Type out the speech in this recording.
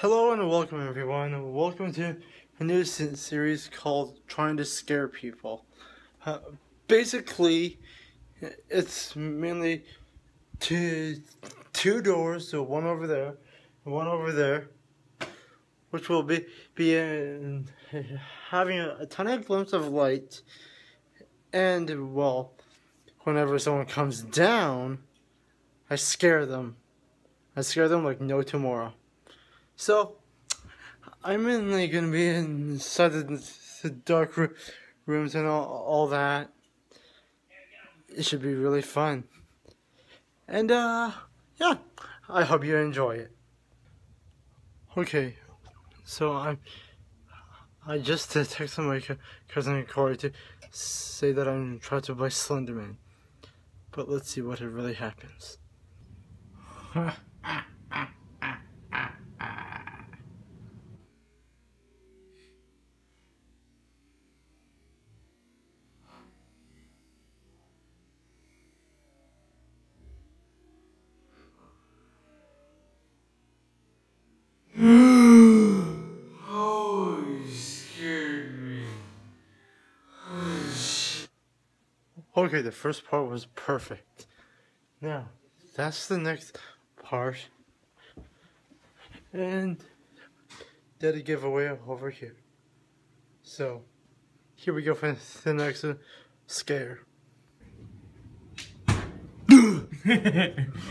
Hello and welcome everyone. Welcome to a new series called Trying to Scare People. Uh, basically, it's mainly two, two doors, so one over there, one over there, which will be, be in, having a, a tiny glimpse of light. And, well, whenever someone comes down, I scare them. I scare them like no tomorrow. So, I'm mainly gonna be inside the, the dark rooms and all, all that. It should be really fun. And, uh, yeah, I hope you enjoy it. Okay, so I'm. I just texted my cousin Corey to say that I'm trying to buy Slenderman. But let's see what it really happens. oh, Okay, the first part was perfect. Now, that's the next part. And did a giveaway over here. So, here we go for the next scare.